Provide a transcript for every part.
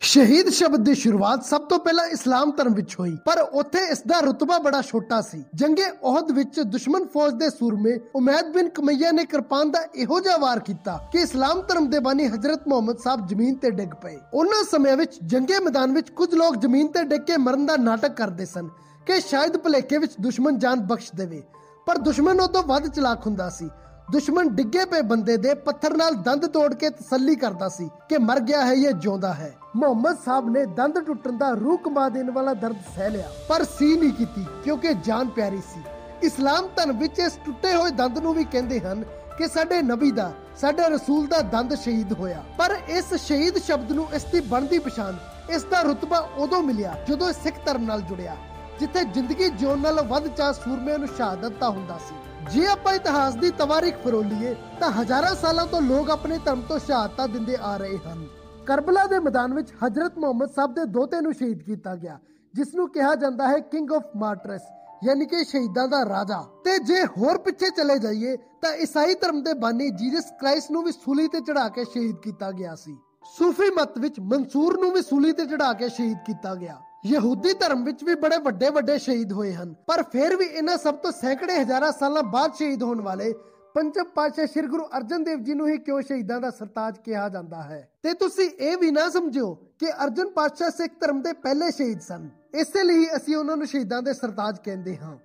ਸ਼ਹੀਦ ਸ਼ਬਦ ਦੀ ਸ਼ੁਰੂਆਤ ਸਭ ਤੋਂ ਪਹਿਲਾਂ ਇਸਲਾਮ ਧਰਮ ਵਿੱਚ ਹੋਈ, ਪਰ ਉੱਥੇ ਇਸ ਦਾ ਰੁਤਬਾ ਬੜਾ ਛੋਟਾ ਸੀ। ਜੰਗੇ ਅਹੁਦ ਵਿੱਚ ਦੁਸ਼ਮਣ ਫੌਜ ਦੇ ਸੂਰਮੇ ਉਮੈਦ ਬਿਨ ਕਮਈਆ ਨੇ ਕਿਰਪਾਨ ਦਾ ਇਹੋ ਜਿਹਾ ਵਾਰ ਕੀਤਾ ਕਿ ਇਸਲਾਮ ਧਰਮ ਦੇ ਬਾਨੀ ਹਜ਼ਰਤ ਮੁਹੰਮਦ ਸਾਹਿਬ ਜ਼ਮੀਨ ਤੇ ਡਿੱਗ ਪਏ। ਉਹਨਾਂ ਸਮਿਆਂ ਵਿੱਚ ਜੰਗੇ ਮੈਦਾਨ ਵਿੱਚ ਕੁਝ ਲੋਕ ਜ਼ਮੀਨ ਤੇ ਡਿੱਗ ਕੇ ਮਰਨ ਦਾ ਨਾਟਕ ਕਰਦੇ ਸਨ ਕਿ ਸ਼ਾਇਦ ਭਲੇਖੇ ਵਿੱਚ ਦੁਸ਼ਮਣ ਜਾਨ ਬਖਸ਼ ਦੇਵੇ, ਪਰ ਦੁਸ਼ਮਣ ਉਹ ਤੋਂ ਵੱਧ ਚਲਾਕ ਹੁੰਦਾ ਸੀ ਦੁਸ਼ਮਣ ਡਿੱਗੇ ਪਏ ਬੰਦੇ ਦੇ ਪੱਥਰ ਨਾਲ ਦੰਦ ਤੋੜ ਕੇ ਤਸੱਲੀ ਕਰਦਾ ਸੀ ਕਿ ਮਰ ਗਿਆ ਹੈ, ਇਹ ਜਿਉਂਦਾ ਹੈ। ਮੁਹੰਮਦ ਸਾਹਿਬ ਨੇ ਦੰਦ ਟੁੱਟਣ ਦਾ ਰੂਹ ਕਮਾ ਦੇਣ ਵਾਲਾ ਦਰਦ ਸਹਿ ਲਿਆ, ਪਰ ਸੀ ਨਹੀਂ ਕੀਤੀ, ਕਿਉਂਕਿ ਜਾਨ ਪਿਆਰੀ ਸੀ। ਇਸਲਾਮ ਧਰਮ ਵਿੱਚ ਇਸ ਟੁੱਟੇ ਹੋਏ ਦੰਦ ਨੂੰ ਵੀ ਕਹਿੰਦੇ ਹਨ ਕਿ ਸਾਡੇ ਨਬੀ ਦਾ, ਸਾਡੇ ਰਸੂਲ ਦਾ ਦੰਦ ਸ਼ਹੀਦ ਹੋਇਆ। ਪਰ ਇਸ ਸ਼ਹੀਦ ਸ਼ਬਦ ਨੂੰ ਇਸ ਦੀ ਬਣਦੀ ਪਛਾਣ, ਇਸ ਦਾ ਰੁਤਬਾ ਉਦੋਂ ਮਿਲਿਆ ਜਦੋਂ ਸਿੱਖ ਧਰਮ ਨਾਲ ਜੁੜਿਆ, ਜਿੱਥੇ ਜ਼ਿੰਦਗੀ ਜਿਉਣ ਨਾਲੋਂ ਵੱਧ ਚਾਹ ਸੂਰਮੇ ਨੂੰ ਸ਼ਹਾਦਤ ਦਾ ਹੁੰਦਾ ਸੀ। ਜੇ ਆਪਾਂ ਇਤਿਹਾਸ ਦੀ ਤਵਾਰੀਖ ਫਰੋਲੀਏ, ਤਾਂ ਹਜ਼ਾਰਾਂ ਸਾਲਾਂ ਤੋਂ ਲੋਕ ਆਪਣੇ ਧਰਮ ਤੋਂ ਸ਼ਹਾਦਤਾਂ ਦਿੰਦੇ ਆ ਰਹੇ ਹਨ। ਕਰਬਲਾ ਦੇ ਮੈਦਾਨ ਵਿੱਚ ਹਜ਼ਰਤ ਮੁਹੰਮਦ ਸਾਹਿਬ ਦੇ ਦੋਤੇ ਨੂੰ ਸ਼ਹੀਦ ਕੀਤਾ ਗਿਆ ਜਿਸ ਨੂੰ ਕਿਹਾ ਜਾਂਦਾ ਹੈ ਕਿੰਗ ਆਫ ਮਾਰਟਰਸ ਯਾਨੀ ਕਿ ਸ਼ਹੀਦਾਂ ਦਾ ਰਾਜਾ। ਤੇ ਜੇ ਹੋਰ ਪਿੱਛੇ ਚਲੇ ਜਾਈਏ, ਤਾਂ ਈਸਾਈ ਧਰਮ ਦੇ ਬਾਨੀ ਜੀਸਸ ਕ੍ਰਾਈਸਟ ਨੂੰ ਵੀ ਸੂਲੀ ਤੇ ਚੜਾ ਕੇ ਸ਼ਹੀਦ ਕੀਤਾ ਗਿਆ ਸੀ। ਸੂਫੀ ਮਤ ਵਿੱਚ ਮਨਸੂਰ ਨੂੰ ਵੀ ਸੂਲੀ ਤੇ ਚੜਾ ਕੇ ਸ਼ਹੀਦ ਕੀਤਾ ਗਿਆ। ਯਹੂਦੀ ਧਰਮ ਵਿੱਚ ਵੀ ਬੜੇ ਵੱਡੇ ਵੱਡੇ ਸ਼ਹੀਦ ਹੋਏ ਹਨ। ਪਰ ਫਿਰ ਵੀ ਇਹਨਾਂ ਸਭ ਤੋਂ ਸੈਂਕੜੇ ਹਜ਼ਾਰਾਂ ਸਾਲਾਂ ਬਾਅਦ ਸ਼ਹੀਦ ਹੋਣ ਵਾਲੇ ਪੰਜਮ ਪਾਤਸ਼ਾਹ ਸ੍ਰੀ ਗੁਰੂ ਅਰਜਨ ਦੇਵ ਜੀ ਨੂੰ ਹੀ ਕਿਉਂ ਸ਼ਹੀਦਾਂ ਦਾ ਸਰਤਾਜ ਕਿਹਾ ਜਾਂਦਾ ਹੈ? ਤੇ ਤੁਸੀਂ ਇਹ ਵੀ ਨਾ ਸਮਝਿਓ ਕਿ ਅਰਜਨ ਪਾਤਸ਼ਾਹ ਸਿੱਖ ਧਰਮ ਦੇ ਪਹਿਲੇ ਸ਼ਹੀਦ ਸਨ। ਇਸੇ ਲਈ ਅਸੀਂ ਉਹਨਾਂ ਨੂੰ ਸ਼ਹੀਦਾਂ ਦੇ ਸਰਤਾਜ ਕਹਿੰਦੇ ਹਾਂ।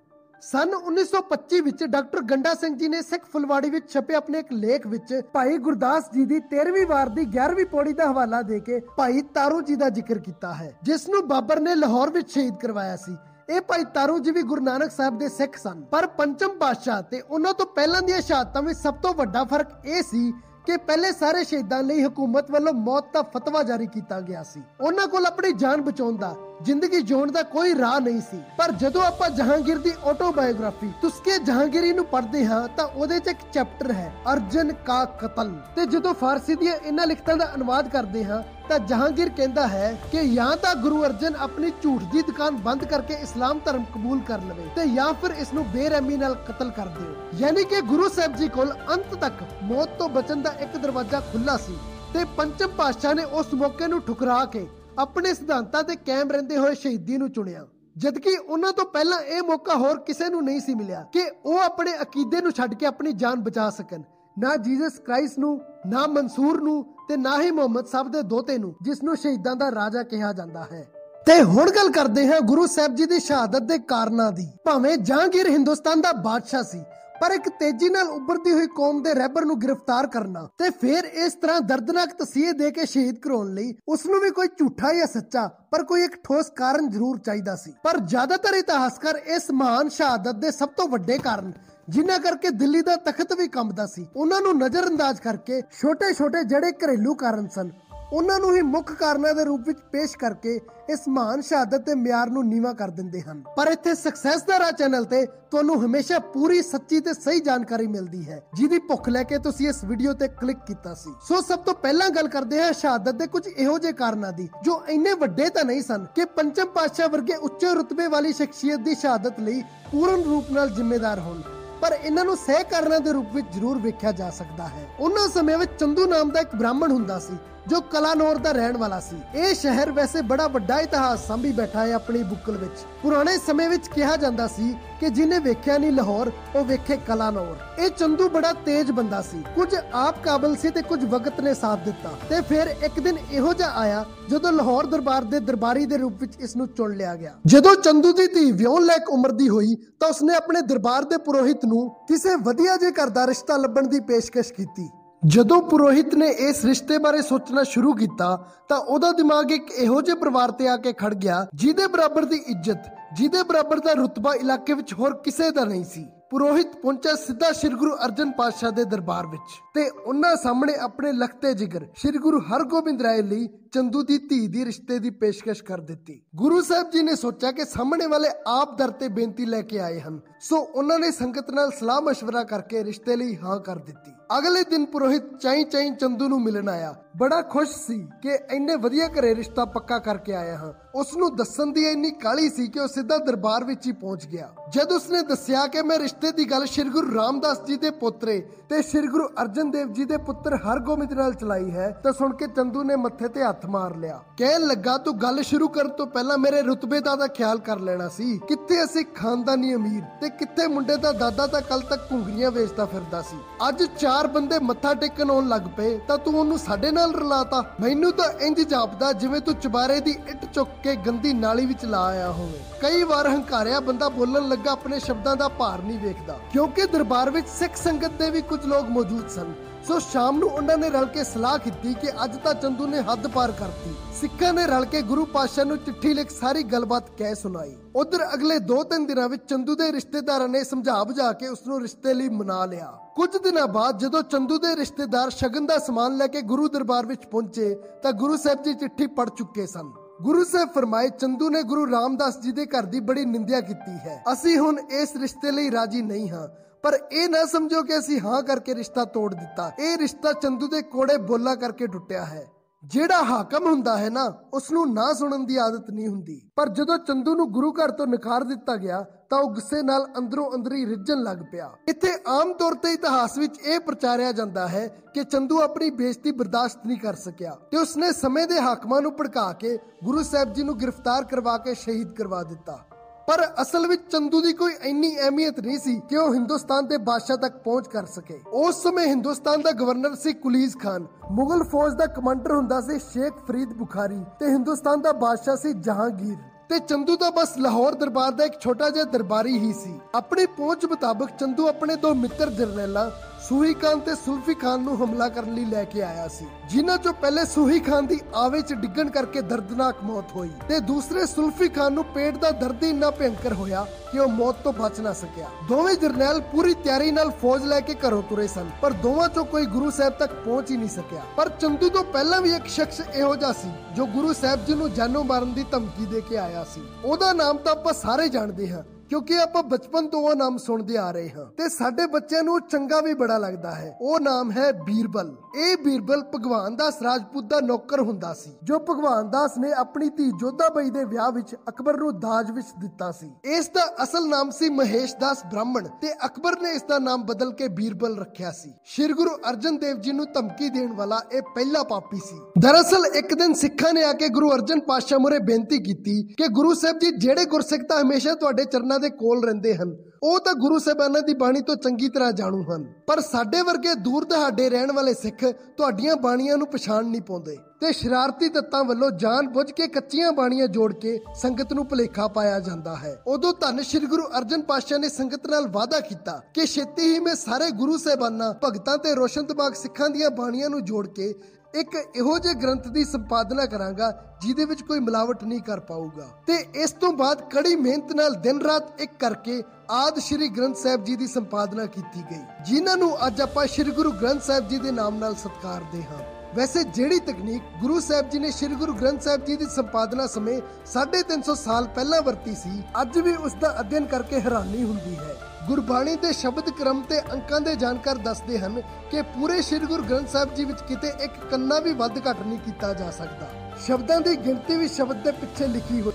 ਸਨ 1925 ਵਿੱਚ ਡਾਕਟਰ ਗੰਡਾ ਸਿੰਘ ਜੀ ਨੇ ਸਿੱਖ ਫੁਲਵਾੜੀ ਵਿੱਚ ਛਪੇ ਆਪਣੇ ਇੱਕ ਲੇਖ ਵਿੱਚ ਭਾਈ ਗੁਰਦਾਸ ਜੀ ਦੀ 13ਵੀਂ ਵਾਰ ਦੀ 11ਵੀਂ ਪੌੜੀ ਦਾ ਹਵਾਲਾ ਦੇ ਕੇ ਭਾਈ ਤਾਰੂ ਜੀ ਦਾ ਜ਼ਿਕਰ ਕੀਤਾ ਹੈ, ਜਿਸ ਨੂੰ ਬਾਬਰ ਨੇ ਲਾਹੌਰ ਵਿੱਚ ਸ਼ਹੀਦ ਕਰਵਾਇਆ ਸੀ। ਇਹ ਭਾਈ ਤਾਰੂ ਜੀ ਵੀ ਗੁਰੂ ਨਾਨਕ ਸਾਹਿਬ ਦੇ ਸਿੱਖ ਸਨ। ਪਰ ਪੰਚਮ ਪਾਤਸ਼ਾਹ ਤੇ ਉਹਨਾਂ ਤੋਂ ਪਹਿਲਾਂ ਦੀਆਂ ਸ਼ਹਾਦਤਾਂ ਵਿੱਚ ਸਭ ਤੋਂ ਵੱਡਾ ਫ਼ਰਕ ਇਹ ਸੀ ਕਿ ਪਹਿਲੇ ਸਾਰੇ ਸ਼ਹੀਦਾਂ ਲਈ ਹਕੂਮਤ ਵੱਲੋਂ ਮੌਤ ਦਾ ਫਤਵਾ ਜਾਰੀ ਕੀਤਾ ਗਿਆ ਸੀ। ਉਹਨਾਂ ਕੋਲ ਆਪਣੀ ਜਾਨ ਬਚਾਉਣ ਦਾ ਜ਼ਿੰਦਗੀ ਜਿਉਣ ਦਾ ਕੋਈ ਰਾਹ ਨਹੀਂ ਸੀ। ਪਰ ਜਦੋਂ ਆਪਾਂ ਜਹਾਂਗੀਰ ਦੀ ਆਟੋਬਾਇਓਗ੍ਰਾਫੀ ਤੁਸਕੇ ਜਹਾਂਗੀਰੀ ਨੂੰ ਪੜ੍ਹਦੇ ਹਾਂ, ਤਾਂ ਉਹਦੇ 'ਚ ਇੱਕ ਚੈਪਟਰ ਹੈ, ਅਰਜਨ ਕਾ ਕਤਲ। ਤੇ ਜਦੋਂ ਫਾਰਸੀ ਦੀਆਂ ਇਹਨਾਂ ਲਿਖਤਾਂ ਦਾ ਅਨੁਵਾਦ ਕਰਦੇ ਹਾਂ, ਤਾਂ ਜਹਾਂਗੀਰ ਕਹਿੰਦਾ ਹੈ ਕਿ ਜਾਂ ਤਾਂ ਗੁਰੂ ਅਰਜਨ ਆਪਣੀ ਝੂਠ ਦੀ ਦੁਕਾਨ ਬੰਦ ਕਰਕੇ ਇਸਲਾਮ ਧਰਮ ਕਬੂਲ ਕਰ ਲਵੇ ਤੇ ਜਾਂ ਫਿਰ ਇਸ ਨੂੰ ਬੇਰਹਿਮੀ ਨਾਲ ਕਤਲ ਕਰ ਦਿਓ ਯਾਨੀ ਕਿ ਗੁਰੂ ਸਾਹਿਬ ਜੀ ਕੋਲ ਅੰਤ ਤੱਕ ਮੌਤ ਤੋਂ ਬਚਣ ਦਾ ਇੱਕ ਦਰਵਾਜ਼ਾ ਖੁੱਲਾ ਸੀ ਤੇ ਪੰਚਮ ਪਾਤਸ਼ਾਹ ਨੇ ਉਸ ਮੌਕੇ ਨੂੰ ਠੁਕਰਾ ਕੇ ਆਪਣੇ ਸਿਧਾਂਤਾਂ ਤੇ ਕਾਇਮ ਰਹਿੰਦੇ ਹੋਏ ਸ਼ਹੀਦੀ ਨੂੰ ਚੁਣਿਆ। ਜਦਕਿ ਉਹਨਾਂ ਤੋਂ ਪਹਿਲਾਂ ਇਹ ਮੌਕਾ ਹੋਰ ਕਿਸੇ ਨੂੰ ਨਹੀਂ ਸੀ ਮਿਲਿਆ ਕਿ ਉਹ ਆਪਣੇ ਅਕੀਦੇ ਨੂੰ ਛੱਡ ਕੇ ਆਪਣੀ ਜਾਨ ਬਚਾ ਸਕਣ। ਨਾ ਜੀਸਸ ਕ੍ਰਾਈਸਟ ਨੂੰ, ਨਾ ਮਨਸੂਰ ਨੂੰ ਤੇ ਨਾ ਹੀ ਮੁਹੰਮਦ ਸਾਹਿਬ ਦੇ ਦੋਤੇ ਨੂੰ, ਜਿਸ ਨੂੰ ਸ਼ਹੀਦਾਂ ਦਾ ਰਾਜਾ ਕਿਹਾ ਜਾਂਦਾ ਹੈ। ਤੇ ਹੁਣ ਗੱਲ ਕਰਦੇ ਹਾਂ ਗੁਰੂ ਸਾਹਿਬ ਜੀ ਦੀ ਸ਼ਹਾਦਤ ਦੇ ਕਾਰਨਾਂ ਦੀ। ਭਾਵੇਂ ਜਹਾਂਗੀਰ ਹਿੰਦੁਸਤਾਨ ਦਾ ਬਾਦਸ਼ਾਹ ਸੀ ਪਰ ਇੱਕ ਤੇਜ਼ੀ ਨਾਲ ਉੱਭਰਦੀ ਹੋਈ ਕੌਮ ਦੇ ਰਹਿਬਰ ਨੂੰ ਗ੍ਰਿਫਤਾਰ ਕਰਨਾ ਤੇ ਫਿਰ ਇਸ ਤਰ੍ਹਾਂ ਦਰਦਨਾਕ ਤਸੀਹੇ ਦੇ ਕੇ ਸ਼ਹੀਦ ਕਰਾਉਣ ਲਈ ਉਸ ਨੂੰ ਵੀ ਕੋਈ ਝੂਠਾ ਜਾਂ ਸੱਚਾ, ਪਰ ਕੋਈ ਇੱਕ ਠੋਸ ਕਾਰਨ ਜ਼ਰੂਰ ਚਾਹੀਦਾ ਸੀ। ਪਰ ਜ਼ਿਆਦਾਤਰ ਇਤਿਹਾਸਕਾਰ ਇਸ ਮਹਾਨ ਸ਼ਹਾਦਤ ਦੇ ਸਭ ਤੋਂ ਵੱਡੇ ਕਾਰਨ, ਜਿਨ੍ਹਾਂ ਕਰਕੇ ਦਿੱਲੀ ਦਾ ਤਖਤ ਵੀ ਕੰਬਦਾ ਸੀ, ਉਹਨਾਂ ਨੂੰ ਨਜ਼ਰਅੰਦਾਜ਼ ਕਰਕੇ ਛੋਟੇ-ਛੋਟੇ ਜਿਹੜੇ ਘਰੇਲੂ ਕਾਰਨ ਸਨ ਉਹਨਾਂ ਨੂੰ ਹੀ ਮੁੱਖ ਕਾਰਨਾਂ ਦੇ ਰੂਪ ਵਿੱਚ ਪੇਸ਼ ਕਰਕੇ ਇਸ ਮਹਾਨ ਸ਼ਹਾਦਤ ਦੇ ਮਿਆਰ ਨੂੰ ਨੀਵਾ ਕਰ ਦਿੰਦੇ ਹਨ। ਪਰ ਇੱਥੇ ਸਕਸੈਸ ਦਾ ਰਾਹ ਚੈਨਲ ਤੇ ਤੁਹਾਨੂੰ ਹਮੇਸ਼ਾ ਪੂਰੀ ਸੱਚੀ ਤੇ ਸਹੀ ਜਾਣਕਾਰੀ ਮਿਲਦੀ ਹੈ। ਜਿਹਦੀ ਭੁੱਖ ਲੈ ਕੇ ਤੁਸੀਂ ਇਸ ਵੀਡੀਓ ਤੇ ਕਲਿੱਕ ਕੀਤਾ ਸੀ। ਸੋ ਸਭ ਤੋਂ ਪਹਿਲਾਂ ਗੱਲ ਕਰਦੇ ਹਾਂ ਸ਼ਹਾਦਤ ਦੇ ਕੁਝ ਇਹੋ ਜਿਹੇ ਕਾਰਨਾਂ ਦੀ, ਜੋ ਇੰਨੇ ਵੱਡੇ ਤਾਂ ਨਹੀਂ ਸਨ ਕਿ ਪੰਚਮ ਪਾਤਸ਼ਾਹ ਵਰਗੇ ਉੱਚੇ ਰੁਤਬੇ ਵਾਲੀ ਸ਼ਖਸੀਅਤ ਦੀ ਸ਼ਹਾਦਤ ਲਈ ਪੂਰਨ ਰੂਪ ਨਾਲ ਜ਼ਿੰਮੇਦਾਰ ਹੋਣ। ਪਰ ਇਹਨਾਂ ਨੂੰ ਸਹਿ ਕਾਰਨਾਂ ਦੇ ਰੂਪ ਵਿੱਚ ਜ਼ਰੂਰ ਵੇਖਿਆ ਜਾ ਸਕਦਾ ਹੈ। ਉਹਨਾਂ ਸਮੇਂ ਵਿੱਚ ਚੰਦੂ ਨਾਮ ਦਾ ਇੱਕ ਬ੍ਰਾਹਮਣ ਹੁੰਦਾ ਸੀ। ਜੋ ਕਲਾਨੌਰ ਦਾ ਰਹਿਣ ਵਾਲਾ ਸੀ। ਇਹ ਸ਼ਹਿਰ ਵੈਸੇ ਬੜਾ ਵੱਡਾ ਇਤਿਹਾਸ ਸੰਭੀ ਬੈਠਾ ਹੈ ਆਪਣੀ ਬੁੱਕਲ ਵਿੱਚ। ਪੁਰਾਣੇ ਸਮੇਂ ਵਿੱਚ ਕਿਹਾ ਜਾਂਦਾ ਸੀ ਕਿ ਜਿਹਨੇ ਵੇਖਿਆ ਨਹੀਂ ਲਾਹੌਰ, ਉਹ ਵੇਖੇ ਕਲਾਨੌਰ। ਇਹ ਚੰਦੂ ਬੜਾ ਤੇਜ਼ ਬੰਦਾ ਸੀ। ਕੁਝ ਆਪ ਕਾਬਲ ਸੀ ਤੇ ਕੁਝ ਵਕਤ ਨੇ ਸਾਥ ਦਿੱਤਾ। ਤੇ ਫਿਰ ਇੱਕ ਦਿਨ ਇਹੋ ਜਿਹਾ ਆਇਆ, ਜਦੋਂ ਲਾਹੌਰ ਦਰਬਾਰ ਦੇ ਦਰਬਾਰੀ ਦੇ ਰੂਪ ਵਿੱਚ ਇਸ ਨੂੰ ਚੁਣ ਲਿਆ ਗਿਆ। ਜਦੋਂ ਚੰਦੂ ਦੀ ਧੀ ਵਿਆਹਣ ਲਾਇਕ ਉਮਰ ਦੀ ਹੋਈ, ਤਾਂ ਉਸਨੇ ਆਪਣੇ ਦਰਬਾਰ ਦੇ ਪੁਰੋਹਿਤ ਨੂੰ ਕਿਸੇ ਵਧੀਆ ਜਿਹੇ ਘਰ ਦਾ ਰਿਸ਼ਤਾ ਲੱਭਣ ਦੀ ਪੇਸ਼ਕਸ਼ ਕੀਤੀ। ਜਦੋਂ ਪੁਰੋਹਿਤ ਨੇ ਇਸ ਰਿਸ਼ਤੇ ਬਾਰੇ ਸੋਚਣਾ ਸ਼ੁਰੂ ਕੀਤਾ, ਤਾਂ ਉਹਦਾ ਦਿਮਾਗ ਇੱਕ ਇਹੋ ਜਿਹੇ ਪਰਿਵਾਰ ਤੇ ਆ ਕੇ ਖੜ ਗਿਆ, ਜਿਹਦੇ ਬਰਾਬਰ ਦੀ ਇੱਜ਼ਤ, ਜਿਹਦੇ ਬਰਾਬਰ ਦਾ ਰੁਤਬਾ ਇਲਾਕੇ ਵਿੱਚ ਹੋਰ ਕਿਸੇ ਦਾ ਨਹੀਂ ਸੀ। ਪੁਰੋਹਿਤ ਪਹੁੰਚਿਆ ਸਿੱਧਾ ਸ੍ਰੀ ਗੁਰੂ ਅਰਜਨ ਪਾਤਸ਼ਾਹ ਦੇ ਦਰਬਾਰ ਵਿੱਚ ਤੇ ਉਹਨਾਂ ਸਾਹਮਣੇ ਆਪਣੇ ਲਖਤੇ ਜਿਗਰ ਸ੍ਰੀ ਗੁਰੂ ਹਰਗੋਬਿੰਦ ਰਾਏ ਲਈ ਚੰਦੂ ਦੀ ਧੀ ਦੀ ਰਿਸ਼ਤੇ ਦੀ ਪੇਸ਼ਕਸ਼ ਕਰ ਦਿੱਤੀ। ਗੁਰੂ ਸਾਹਿਬ ਜੀ ਨੇ ਸੋਚਿਆ ਕਿ ਸਾਹਮਣੇ ਵਾਲੇ ਆਪ ਦਰ ਤੇ ਬੇਨਤੀ ਲੈ ਕੇ ਆਏ ਹਨ ਸੋ ਉਹਨਾਂ ਨੇ ਸੰਗਤ ਨਾਲ ਸਲਾਹ مشਵਰਾ ਕਰਕੇ ਰਿਸ਼ਤੇ ਲਈ ਹਾਂ ਕਰ ਦਿੱਤੀ। ਅਗਲੇ ਦਿਨ ਪੁਰੋਹਿਤ ਚਾਈ ਚਾਈ ਚੰਦੂ ਨੂੰ ਮਿਲਣ ਆਇਆ। ਬੜਾ ਖੁਸ਼ ਸੀ ਕਿ ਇੰਨੇ ਵਧੀਆ ਘਰੇ ਰਿਸ਼ਤਾ ਪੱਕਾ ਕਰਕੇ ਆਇਆ ਹਾਂ। ਉਸ ਨੂੰ ਦੱਸਣ ਦੀ ਇੰਨੀ ਕਾਲੀ ਸੀ ਕਿ ਉਹ ਸਿੱਧਾ ਦਰਬਾਰ ਵਿੱਚ ਹੀ ਪਹੁੰਚ ਗਿਆ। ਜਦ ਉਸਨੇ ਦੱਸਿਆ ਕਿ ਮੈਂ ਰਿਸ਼ਤੇ ਦੀ ਗੱਲ ਸ੍ਰੀ ਗੁਰੂ ਰਾਮਦਾਸ ਜੀ ਦੇ ਪੋਤਰੇ ਤੇ ਸ੍ਰੀ ਗੁਰੂ ਅਰਜਨ ਦੇਵ ਜੀ ਦੇ ਪੁੱਤਰ ਹਰਗੋਬਿੰਦ ਨਾਲ ਚਲਾਈ ਹੈ, ਤਾਂ ਸੁਣ ਕੇ ਚੰਦੂ ਨੇ ਮੱਥੇ ਤੇ ਹੱਥ ਮਾਰ ਲਿਆ। ਕਹਿਣ ਲੱਗਾ, ਤੂੰ ਗੱਲ ਸ਼ੁਰੂ ਕਰਨ ਤੋਂ ਪਹਿਲਾਂ ਮੇਰੇ ਰੁਤਬੇ ਦਾ ਦਾ ਖਿਆਲ ਕਰ ਲੈਣਾ ਸੀ। ਕਿੱਥੇ ਅਸੀਂ ਖਾਨਦਾਨੀ ਅਮੀਰ ਤੇ ਕਿੱਥੇ ਮੁੰਡੇ ਦਾ ਦਾਦਾ ਤਾਂ ਕੱਲ ਤੱਕ ਘੁੰਗਰੀਆਂ ਵੇਚਦਾ ਫਿਰਦਾ ਸੀ। ਅੱਜ ਚਾਰ ਬੰਦੇ ਮੱਥਾ ਟੇਕਣ ਆਉਣ ਲੱਗ ਪਏ, ਤਾਂ ਤੂੰ ਉਹਨੂੰ ਸਾਡੇ ਨਾਲ ਰਲਾਤਾ। ਮੈਨੂੰ ਤਾਂ ਇੰਜ ਜਾਪਦਾ ਜਿਵੇਂ ਤੂੰ ਚੁਬਾਰੇ ਦੀ ਇੱਟ ਚੁੱਕ ਕੇ ਗੰਦੀ ਨਾਲੀ ਵਿੱਚ ਲਾ ਆਇਆ ਹੋਵੇ। ਕਈ ਵਾਰ ਹੰਕਾਰਿਆ ਬੰਦਾ ਬੋਲਣ ਲੱਗਾ ਆਪਣੇ ਸ਼ਬਦਾਂ ਦਾ ਭਾਰ ਨਹੀਂ ਵੇਖਦਾ, ਕਿਉਂਕਿ ਦਰਬਾਰ ਵਿੱਚ ਸਿੱਖ ਸੰਗਤ ਦੇ ਵੀ ਕੁਝ ਲੋਕ ਮੌਜੂਦ ਸਨ। ਸੋ ਸ਼ਾਮ ਨੂੰ ਉਹਨਾਂ ਨੇ ਰਲ ਕੇ ਸਲਾਹ ਕੀਤੀ ਕਿ ਅੱਜ ਤਾਂ ਚੰਦੂ ਨੇ ਹੱਦ ਪਾਰ ਕਰਤੀ। ਸਿੱਖਾਂ ਨੇ ਰਲ ਕੇ ਗੁਰੂ ਪਾਤਸ਼ਾਹ ਨੂੰ ਚਿੱਠੀ ਲਿਖ ਸਾਰੀ ਗੱਲਬਾਤ ਕਹਿ ਸੁਣਾਈ। ਉਧਰ ਅਗਲੇ 2-3 ਦਿਨਾਂ ਵਿੱਚ ਚੰਦੂ ਦੇ ਰਿਸ਼ਤੇਦਾਰਾਂ ਨੇ ਸਮਝਾ ਬੁਝਾ ਕੇ ਉਸ ਨੂੰ ਰਿਸ਼ਤੇ ਲਈ ਮਨਾ ਲਿਆ। ਕੁਝ ਦਿਨਾਂ ਬਾਅਦ ਜਦੋਂ ਚੰਦੂ ਦੇ ਰਿਸ਼ਤੇਦਾਰ ਸ਼ਗਨ ਦਾ ਸਮਾਨ ਲੈ ਕੇ ਗੁਰੂ ਦਰਬਾਰ ਵਿੱਚ ਪਹੁੰਚੇ, ਤਾਂ ਗੁਰੂ ਸਾਹਿਬ ਜੀ ਚਿੱਠੀ ਪੜ ਚੁੱਕੇ ਸਨ। ਗੁਰੂ ਸਾਹਿਬ ਫਰਮਾਏ, ਚੰਦੂ ਨੇ ਗੁਰੂ ਰਾਮਦਾਸ ਜੀ ਦੇ ਘਰ ਦੀ ਬੜੀ ਨਿੰਦਿਆ ਕੀਤੀ ਹੈ। ਅਸੀਂ ਹੁਣ ਇਸ ਰਿਸ਼ਤੇ ਲਈ ਰਾਜੀ ਨਹੀਂ ਹਾਂ। ਪਰ ਇਹ ਨਾ ਸਮਝੋ ਕਿ ਅਸੀਂ ਹਾਂ ਕਰਕੇ ਰਿਸ਼ਤਾ ਤੋੜ ਦਿੱਤਾ। ਇਹ ਰਿਸ਼ਤਾ ਚੰਦੂ ਦੇ ਕੋੜੇ ਬੋਲਾ ਕਰਕੇ ਟੁੱਟਿਆ ਹੈ। ਜਿਹੜਾ ਹਾਕਮ ਹੁੰਦਾ ਹੈ ਨਾ ਉਸ ਨੂੰ ਨਾ ਸੁਣਨ ਦੀ ਆਦਤ ਨਹੀਂ ਹੁੰਦੀ। ਪਰ ਜਦੋਂ ਚੰਦੂ ਨੂੰ ਗੁਰੂ ਘਰ ਤੋਂ ਨਕਾਰ ਦਿੱਤਾ ਗਿਆ, ਤਾਂ ਉਹ ਗੁੱਸੇ ਨਾਲ ਅੰਦਰੋਂ ਅੰਦਰੀ ਰਿੱਝਣ ਲੱਗ ਪਿਆ। ਇੱਥੇ ਆਮ ਤੌਰ ਤੇ ਇਤਿਹਾਸ ਵਿੱਚ ਇਹ ਪ੍ਰਚਾਰਿਆ ਜਾਂਦਾ ਹੈ ਕਿ ਚੰਦੂ ਆਪਣੀ ਬੇਇੱਜ਼ਤੀ ਬਰਦਾਸ਼ਤ ਨਹੀਂ ਕਰ ਸਕਿਆ ਤੇ ਉਸਨੇ ਸਮੇਂ ਦੇ ਹਾਕਮਾਂ ਨੂੰ ਭੜਕਾ ਕੇ ਗੁਰੂ ਸਾਹਿਬ ਜੀ ਨੂੰ ਗ੍ਰਿਫਤਾਰ ਕਰਵਾ ਕੇ ਸ਼ਹੀਦ ਕਰਵਾ ਦਿੱਤਾ। ਪਰ ਅਸਲ ਵਿੱਚ ਚੰਦੂ ਦੀ ਕੋਈ ਇੰਨੀ ਅਹਿਮੀਅਤ ਨਹੀਂ ਸੀ ਕਿ ਉਹ ਹਿੰਦੁਸਤਾਨ ਦੇ ਬਾਦਸ਼ਾਹ ਤੱਕ ਪਹੁੰਚ ਕਰ ਸਕੇ। ਉਸ ਸਮੇਂ ਹਿੰਦੁਸਤਾਨ ਦਾ ਗਵਰਨਰ ਸੀ ਕੁਲੀਜ਼ ਖਾਨ। ਮੁਗਲ ਫੌਜ ਦਾ ਕਮਾਂਡਰ ਹੁੰਦਾ ਸੀ ਸ਼ੇਖ ਫਰੀਦ ਬੁਖਾਰੀ ਤੇ ਹਿੰਦੁਸਤਾਨ ਦਾ ਬਾਦਸ਼ਾਹ ਸੀ ਜਹਾਂਗੀਰ। ਤੇ ਚੰਦੂ ਤਾਂ ਬਸ ਲਾਹੌਰ ਦਰਬਾਰ ਦਾ ਇੱਕ ਛੋਟਾ ਜਿਹਾ ਦਰਬਾਰੀ ਹੀ ਸੀ। ਆਪਣੀ ਪਹੁੰਚ ਮੁਤਾਬਕ ਚੰਦੂ ਆਪਣੇ ਦੋ ਮਿੱਤਰ ਜਰਨੈਲਾਂ ਸੂਹੀ ਖਾਨ ਤੇ ਸੁਲਫੀ ਖਾਨ ਨੂੰ ਹਮਲਾ ਕਰਨ ਲਈ ਲੈ ਕੇ ਆਇਆ ਸੀ। ਜਿਨ੍ਹਾਂ ਚੋਂ ਪਹਿਲੇ ਸੂਹੀ ਖਾਨ ਦੀ ਆਵੇ 'ਚ ਡਿੱਗਣ ਕਰਕੇ ਦਰਦਨਾਕ ਮੌਤ ਹੋਈ ਤੇ ਦੂਸਰੇ ਸੁਲਫੀ ਖਾਨ ਨੂੰ ਪੇਟ ਦਾ ਦਰਦ ਇੰਨਾ ਭਿਅੰਕਰ ਹੋਇਆ ਕਿ ਉਹ ਮੌਤ ਤੋਂ ਬਚ ਨਾ ਸਕਿਆ। ਦੋਵੇਂ ਜਰਨੈਲ ਪੂਰੀ ਤਿਆਰੀ ਨਾਲ ਫੌਜ ਲੈ ਕੇ ਘਰੋਂ ਤੁਰੇ ਸਨ, ਪਰ ਦੋਵਾਂ ਚੋਂ ਕੋਈ ਗੁਰੂ ਸਾਹਿਬ ਤੱਕ ਪਹੁੰਚ ਹੀ ਨਹੀਂ ਸਕਿਆ। ਪਰ ਚੰਦੂ ਤੋਂ ਪਹਿਲਾਂ ਵੀ ਇੱਕ ਸ਼ਖਸ ਇਹੋ ਜਿਹਾ ਸੀ, ਜੋ ਗੁਰੂ ਸਾਹਿਬ ਜੀ ਨੂੰ ਜਾਨੋਂ ਮਾਰਨ ਦੀ ਧਮਕੀ ਦੇ ਕੇ ਆਇਆ ਸੀ। ਉਹਦਾ ਨਾਮ ਤਾਂ ਆਪਾਂ ਸਾਰੇ ਜਾਣਦੇ ਹਾਂ। ਕਿਉਂਕਿ ਆਪਾਂ ਬਚਪਨ ਤੋਂ ਉਹ ਨਾਮ ਸੁਣਦੇ ਆ ਰਹੇ ਹਾਂ। ਤੇ ਸਾਡੇ ਬੱਚਿਆਂ ਨੂੰ ਚੰਗਾ ਵੀ ਬੜਾ ਲੱਗਦਾ ਹੈ। ਉਹ ਨਾਮ ਹੈ ਬੀਰਬਲ। ਇਹ ਬੀਰਬਲ ਭਗਵਾਨ ਦਾਸ ਰਾਜਪੂਤ ਦਾ ਨੌਕਰ ਹੁੰਦਾ ਸੀ, ਜੋ ਭਗਵਾਨ ਦਾਸ ਨੇ ਆਪਣੀ ਧੀ ਜੋਧਾ ਦੇ ਵਿਆਹ ਵਿੱਚ ਅਕਬਰ ਨੂੰ ਦਾਜ ਵਿੱਚ ਦਿੱਤਾ ਸੀ। ਇਸ ਦਾ ਅਸਲ ਨਾਮ ਸੀ ਮਹੇਸ਼ ਦਾਸ ਬ੍ਰਾਹਮਣ ਤੇ ਅਕਬਰ ਨੇ ਇਸ ਦਾ ਨਾਮ ਬਦਲ ਕੇ ਬੀਰਬਲ ਰੱਖਿਆ ਸੀ। ਸ਼੍ਰੀ ਗੁਰੂ ਅਰਜਨ ਦੇਵ ਜੀ ਨੂੰ ਧਮਕੀ ਦੇਣ ਵਾਲਾ ਇਹ ਪਹਿਲਾ ਪਾਪੀ ਸੀ। ਦਰਅਸਲ ਇੱਕ ਦਿਨ ਸਿੱਖਾਂ ਨੇ ਆ ਕੇ ਗੁਰੂ ਅਰਜਨ ਪਾਤਸ਼ਾਹ ਮੁਰੇ ਬੇਨਤੀ ਕੀਤੀ ਕਿ ਗੁਰੂ ਸਾਹਿਬ ਜੀ, ਜਿਹੜੇ ਗੁਰਸਿੱਖ ਤਾਂ ਹਮੇਸ਼ਾ ਤੁਹਾਡੇ ਚਰਨਾਂ ਦੇ ਕੋਲ ਰਹਿੰਦੇ ਹਨ। ਉਹ ਤਾਂ ਗੁਰੂ ਸਾਹਿਬਾਨਾਂ ਦੀ ਬਾਣੀ ਤੋਂ ਚੰਗੀ ਤਰ੍ਹਾਂ ਜਾਣੂ ਹਨ। ਪਰ ਸਾਡੇ ਵਰਗੇ ਦੂਰ ਦਹਾਡੇ ਰਹਿਣ ਵਾਲੇ ਸਿੱਖ ਤੁਹਾਡੀਆਂ ਬਾਣੀਆਂ ਨੂੰ ਪਛਾਣ ਨਹੀਂ ਪਾਉਂਦੇ ਤੇ ਸ਼ਰਾਰਤੀ ਤੱਤਾਂ ਵੱਲੋਂ ਜਾਣ ਬੁੱਝ ਕੇ ਕੱਚੀਆਂ ਬਾਣੀਆਂ ਜੋੜ ਕੇ ਸੰਗਤ ਨੂੰ ਭੁਲੇਖਾ ਪਾਇਆ ਜਾਂਦਾ ਹੈ। ਉਦੋਂ ਧੰਨ ਸ੍ਰੀ ਗੁਰੂ ਅਰਜਨ ਪਾਤਸ਼ਾਹ ਨੇ ਸੰਗਤ ਨਾਲ ਵਾਅਦਾ ਕੀਤਾ ਕਿ ਛੇਤੀ ਹੀ ਮੈਂ ਸਾਰੇ ਗੁਰੂ ਸਾਹਿਬਾਨਾਂ, ਭਗਤਾਂ ਤੇ ਰੋਸ਼ਨ ਦਿਮਾਗ ਸਿੱਖਾਂ ਦੀਆਂ ਬਾਣੀਆਂ ਨੂੰ ਜੋੜ ਕੇ ਇੱਕ ਇਹੋ ਜਿਹੇ ਗ੍ਰੰਥ ਦੀ ਸੰਪਾਦਨਾ ਕਰਾਂਗਾ ਜਿਹਦੇ ਵਿੱਚ ਕੋਈ ਮਿਲਾਵਟ ਨਹੀਂ ਕਰ ਪਾਊਗਾ। ਤੇ ਇਸ ਤੋਂ ਬਾਅਦ ਕੜੀ ਮਿਹਨਤ ਨਾਲ ਦਿਨ ਰਾਤ ਇੱਕ ਕਰਕੇ ਆਦ ਸ਼੍ਰੀ ਗ੍ਰੰਥ ਸਾਹਿਬ ਜੀ ਦੀ ਸੰਪਾਦਨਾ ਕੀਤੀ ਗਈ, ਜਿਨ੍ਹਾਂ ਨੂੰ ਅੱਜ ਆਪਾਂ ਸ਼੍ਰੀ ਗੁਰੂ ਗ੍ਰੰਥ ਸਾਹਿਬ ਜੀ ਦੇ ਨਾਮ ਨਾਲ ਸਤਿਕਾਰਦੇ ਹਾਂ। ਵੈਸੇ ਜਿਹੜੀ ਤਕਨੀਕ ਗੁਰੂ ਸਾਹਿਬ ਜੀ ਨੇ ਸ਼੍ਰੀ ਗੁਰੂ ਗ੍ਰੰਥ ਸਾਹਿਬ ਜੀ ਦੀ ਸੰਪਾਦਨਾ ਸਮੇਂ 350 ਸਾਲ ਪਹਿਲਾਂ ਵਰਤੀ ਸੀ, ਅੱਜ ਵੀ ਉਸ ਦਾ ਅਧਿਐਨ ਕਰਕੇ ਹੈਰਾਨੀ ਹੁੰਦੀ ਹੈ। ਗੁਰਬਾਣੀ ਦੇ ਸ਼ਬਦ ਕ੍ਰਮ ਤੇ ਅੰਕਾਂ ਦੇ ਜਾਣਕਾਰ ਦੱਸਦੇ ਹਨ ਕਿ ਪੂਰੇ ਸ਼੍ਰੀ ਗੁਰੂ ਗ੍ਰੰਥ ਸਾਹਿਬ ਜੀ ਵਿੱਚ ਕਿਤੇ ਇੱਕ ਕੰਨਾ ਵੀ ਵੱਧ ਘੱਟ ਨਹੀਂ ਕੀਤਾ ਜਾ ਸਕਦਾ। ਸ਼ਬਦਾਂ ਦੀ ਗਿਣਤੀ ਵੀ ਸ਼ਬਦ ਦੇ ਪਿੱਛੇ ਲਿਖੀ ਹੋਈ